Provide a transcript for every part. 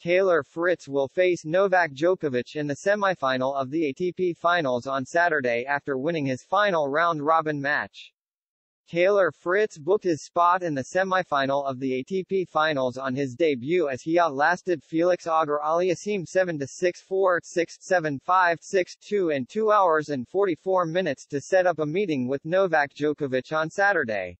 Taylor Fritz will face Novak Djokovic in the semifinal of the ATP Finals on Saturday after winning his final round-robin match. Taylor Fritz booked his spot in the semifinal of the ATP Finals on his debut as he outlasted Felix Auger-Aliassime 7-6-4, 6-7-5, 6-2 in 2 hours and 44 minutes to set up a meeting with Novak Djokovic on Saturday.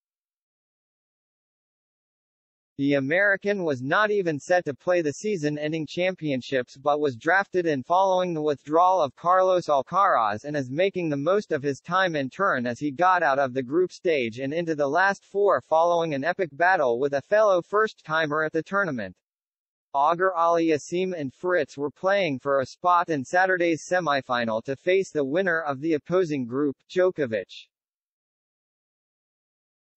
The American was not even set to play the season-ending championships but was drafted in following the withdrawal of Carlos Alcaraz and is making the most of his time in turn as he got out of the group stage and into the last four following an epic battle with a fellow first-timer at the tournament. Auger-Aliassime and Fritz were playing for a spot in Saturday's semifinal to face the winner of the opposing group, Djokovic.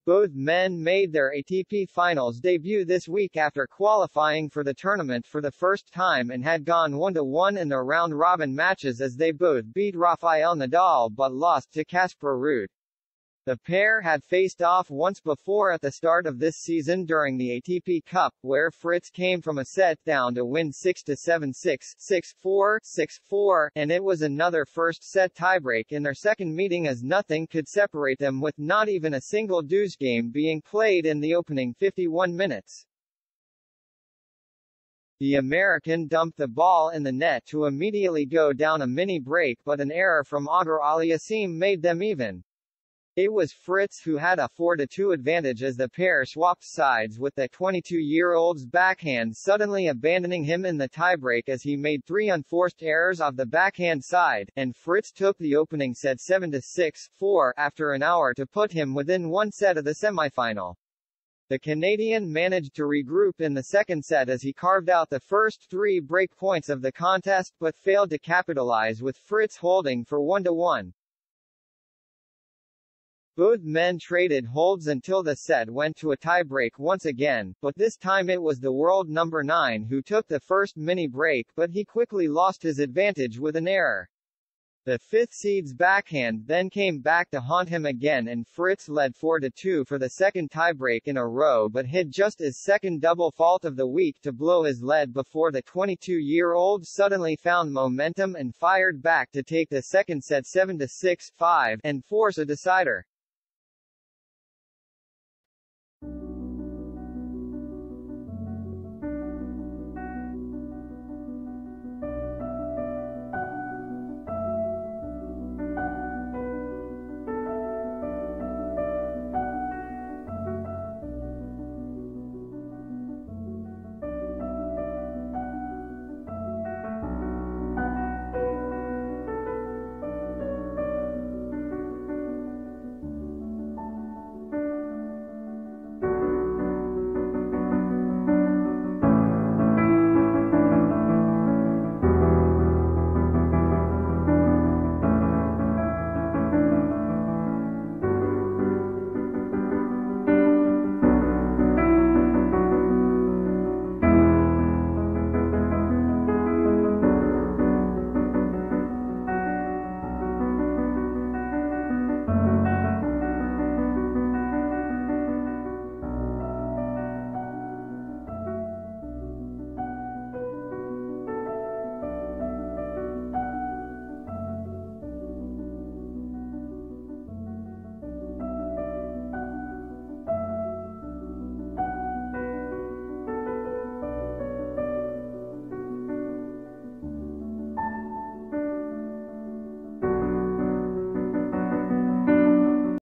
Both men made their ATP Finals debut this week after qualifying for the tournament for the first time and had gone 1-1 in their round-robin matches as they both beat Rafael Nadal but lost to Casper Ruud. The pair had faced off once before at the start of this season during the ATP Cup, where Fritz came from a set down to win 6-7 6, 6-4, 6-4, and it was another first-set tiebreak in their second meeting as nothing could separate them with not even a single deuce game being played in the opening 51 minutes. The American dumped the ball in the net to immediately go down a mini break but an error from Auger-Aliassime made them even. It was Fritz who had a 4-2 advantage as the pair swapped sides with the 22-year-old's backhand suddenly abandoning him in the tiebreak as he made three unforced errors off the backhand side, and Fritz took the opening set 7-6-4 after an hour to put him within one set of the semifinal. The Canadian managed to regroup in the second set as he carved out the first three break points of the contest but failed to capitalize with Fritz holding for 1-1. Both men traded holds until the set went to a tiebreak once again, but this time it was the world number 9 who took the first mini break but he quickly lost his advantage with an error. The fifth seed's backhand then came back to haunt him again and Fritz led 4-2 for the second tiebreak in a row but hit just his second double fault of the week to blow his lead before the 22-year-old suddenly found momentum and fired back to take the second set 7-6, 5, and force a decider.